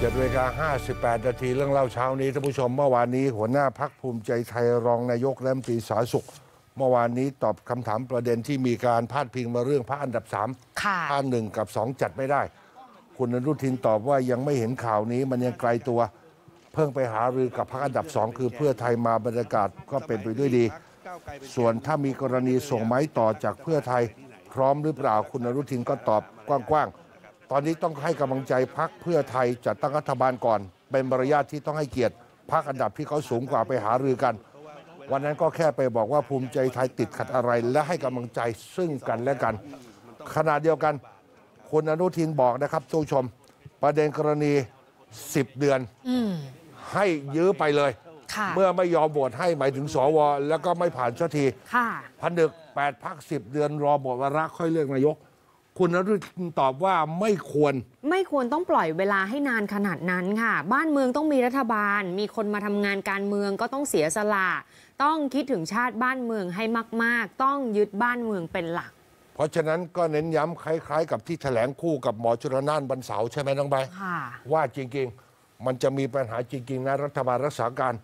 เจ็ดเวลา58 นาทีเรื่องเล่าเช้านี้ท่านผู้ชมเมื่อวานนี้หัวหน้าพักภูมิใจไทยรองนายกและมตรีสาสุข เมื่อวานนี้ตอบคำถามประเด็นที่มีการพาดพิงมาเรื่องพระอันดับสามค่ะพระหนึ่งกับสองจัดไม่ได้ คุณอนุทินตอบว่ายังไม่เห็นข่าวนี้มันยังไกลตัว เพิ่งไปหารือกับพรรคอันดับสองคือเพื่อไทยมาบรรยากาศก็เป็นไปด้วยดี ส่วนถ้ามีกรณีส่งไม้ต่อจากเพื่อไทย พร้อมหรือเปล่าคุณอนุทินก็ตอบกว้างๆ ตอนนี้ต้องให้กำลังใจพักเพื่อไทยจัดตั้งรัฐบาลก่อน เป็นมารยาทที่ต้องให้เกียรติพักอันดับที่เขาสูงกว่าไปหารือกัน วันนั้นก็แค่ไปบอกว่าภูมิใจไทยติดขัดอะไร และให้กำลังใจซึ่งกันและกัน ขณะเดียวกันคุณอนุทินบอกนะครับทุกผู้ชม ประเด็นกรณี 10 เดือนอืมให้ยื้อไปเลยค่ะเมื่อไม่ยอมโหวตให้หมายถึงสว แล้วก็ไม่ผ่านสักทีค่ะพันดึกแปดพักสิบเดือนรอหมดวาระค่อยเลือกนายก คุณอนุทินตอบว่าไม่ควร ไม่ควรต้องปล่อยเวลาให้นานขนาดนั้นค่ะ บ้านเมืองต้องมีรัฐบาล มีคนมาทำงานการเมืองก็ต้องเสียสละต้องคิดถึงชาติบ้านเมืองให้มาก ๆ ต้องยึดบ้านเมืองเป็นหลัก เพราะฉะนั้นก็เน้นย้ำคล้าย ๆ กับที่แถลงคู่กับหมอจุลนานวันเสาร์ใช่ไหมน้องใบร์ทค่ะว่าจริง ๆ มันจะมีปัญหาจริง ๆนะรัฐบาลรักษาการ